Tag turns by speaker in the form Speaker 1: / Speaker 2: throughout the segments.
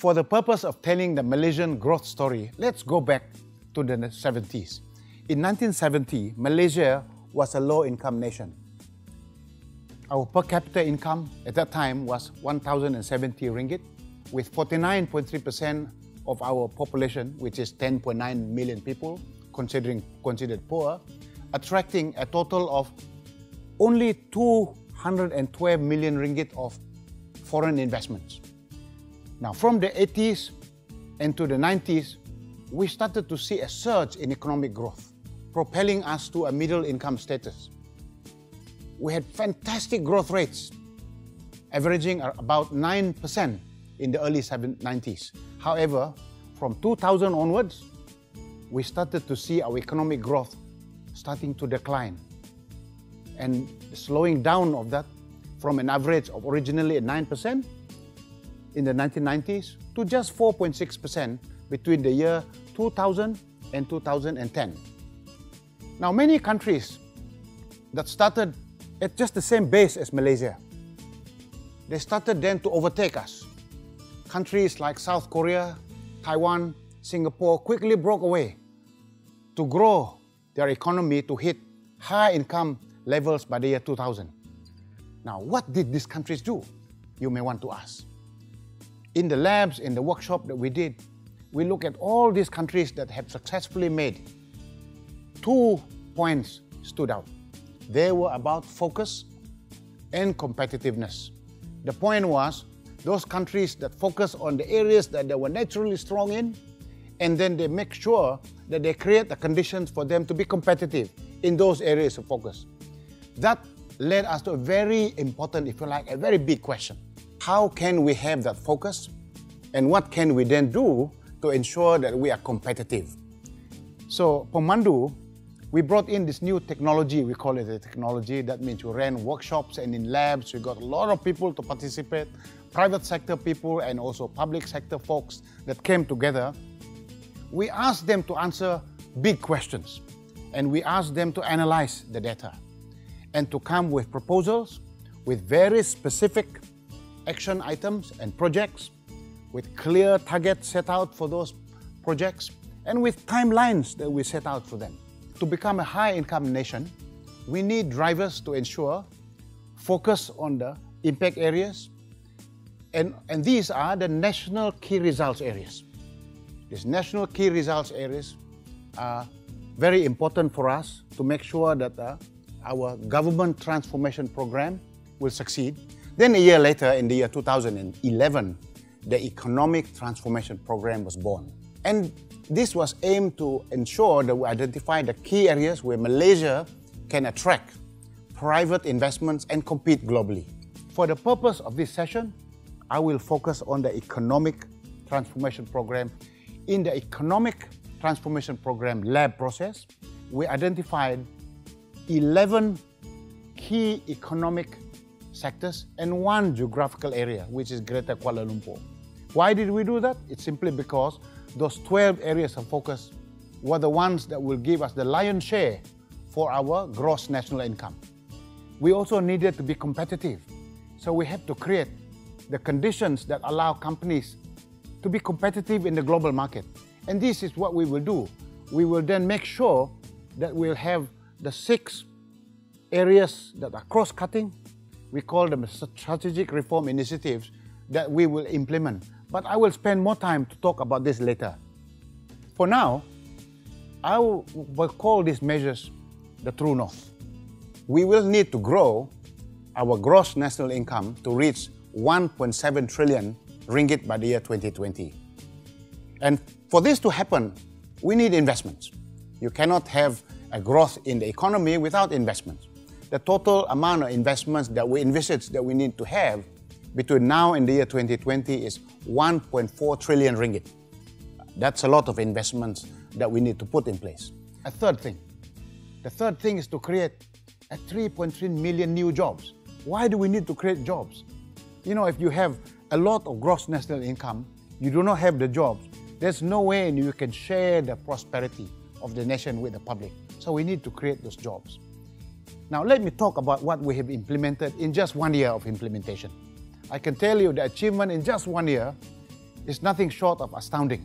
Speaker 1: For the purpose of telling the Malaysian growth story, let's go back to the 70s. In 1970, Malaysia was a low-income nation. Our per capita income at that time was 1,070 ringgit, with 49.3% of our population, which is 10.9 million people, considering considered poor, attracting a total of only 212 million ringgit of foreign investments. Now, from the 80s into the 90s, we started to see a surge in economic growth, propelling us to a middle income status. We had fantastic growth rates, averaging about 9% in the early 90s. However, from 2000 onwards, we started to see our economic growth starting to decline and slowing down of that from an average of originally at 9% in the 1990s to just 4.6% between the year 2000 and 2010. Now, many countries that started at just the same base as Malaysia, they started then to overtake us. Countries like South Korea, Taiwan, Singapore quickly broke away to grow their economy to hit high income levels by the year 2000. Now, what did these countries do? You may want to ask. In the labs, in the workshop that we did, we look at all these countries that have successfully made. Two points stood out. They were about focus and competitiveness. The point was those countries that focus on the areas that they were naturally strong in, and then they make sure that they create the conditions for them to be competitive in those areas of focus. That led us to a very important, if you like, a very big question. How can we have that focus? And what can we then do to ensure that we are competitive? So, Pemandu, we brought in this new technology, we call it a technology. That means we ran workshops and in labs, we got a lot of people to participate, private sector people and also public sector folks that came together. We asked them to answer big questions and we asked them to analyze the data and to come with proposals with very specific action items and projects with clear targets set out for those projects and with timelines that we set out for them. To become a high income nation, we need drivers to ensure focus on the impact areas, and, and these are the national key results areas. These national key results areas are very important for us to make sure that uh, our government transformation program will succeed. Then a year later, in the year 2011, the Economic Transformation Program was born. And this was aimed to ensure that we identify the key areas where Malaysia can attract private investments and compete globally. For the purpose of this session, I will focus on the Economic Transformation Program. In the Economic Transformation Program lab process, we identified 11 key economic sectors and one geographical area, which is Greater Kuala Lumpur. Why did we do that? It's simply because those 12 areas of focus were the ones that will give us the lion's share for our gross national income. We also needed to be competitive. So we have to create the conditions that allow companies to be competitive in the global market. And this is what we will do. We will then make sure that we'll have the six areas that are cross-cutting, we call them strategic reform initiatives that we will implement. But I will spend more time to talk about this later. For now, I will call these measures the true north. We will need to grow our gross national income to reach 1.7 trillion ringgit by the year 2020. And for this to happen, we need investments. You cannot have a growth in the economy without investments. The total amount of investments that we envisage that we need to have between now and the year 2020 is 1.4 trillion ringgit. That's a lot of investments that we need to put in place. A third thing. The third thing is to create a 3.3 million new jobs. Why do we need to create jobs? You know, if you have a lot of gross national income, you do not have the jobs, there's no way you can share the prosperity of the nation with the public. So we need to create those jobs. Now let me talk about what we have implemented in just one year of implementation. I can tell you the achievement in just one year is nothing short of astounding.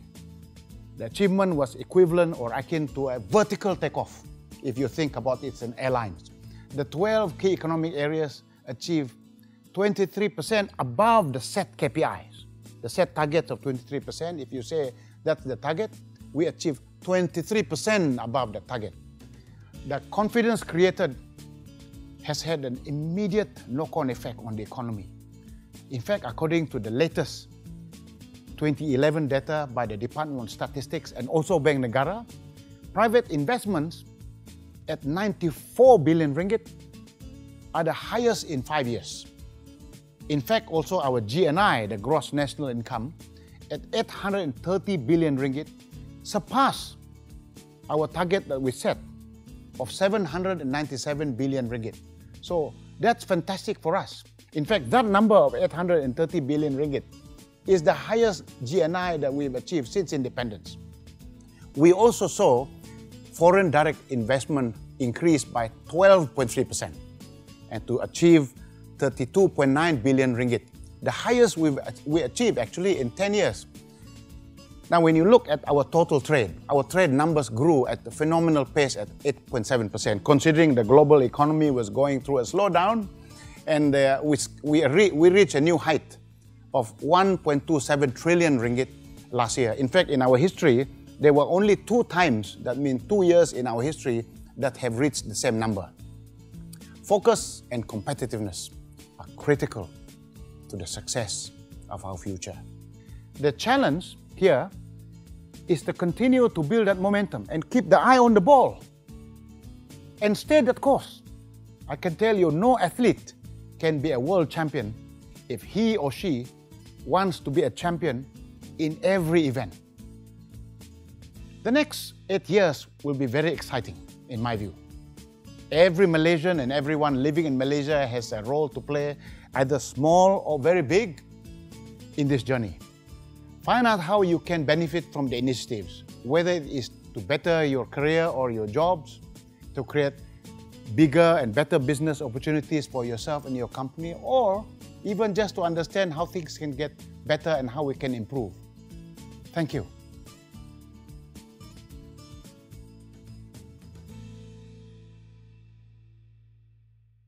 Speaker 1: The achievement was equivalent or akin to a vertical takeoff if you think about it as an airline. The 12 key economic areas achieved 23% above the set KPIs. The set target of 23%, if you say that's the target, we achieved 23% above the target. The confidence created has had an immediate knock-on effect on the economy. In fact, according to the latest 2011 data by the Department of Statistics and also Bank Negara, private investments at 94 billion ringgit are the highest in five years. In fact, also our GNI, the gross national income, at 830 billion ringgit, surpassed our target that we set of 797 billion ringgit. So that's fantastic for us. In fact, that number of 830 billion ringgit is the highest GNI that we've achieved since independence. We also saw foreign direct investment increase by 12.3% and to achieve 32.9 billion ringgit, the highest we've we achieved actually in 10 years. Now, when you look at our total trade, our trade numbers grew at a phenomenal pace at 8.7%, considering the global economy was going through a slowdown, and uh, we, we, re we reached a new height of 1.27 trillion ringgit last year. In fact, in our history, there were only two times, that means two years in our history, that have reached the same number. Focus and competitiveness are critical to the success of our future. The challenge here is to continue to build that momentum and keep the eye on the ball and stay that course. I can tell you, no athlete can be a world champion if he or she wants to be a champion in every event. The next eight years will be very exciting, in my view. Every Malaysian and everyone living in Malaysia has a role to play, either small or very big, in this journey. Find out how you can benefit from the initiatives, whether it is to better your career or your jobs, to create bigger and better business opportunities for yourself and your company, or even just to understand how things can get better and how we can improve. Thank you.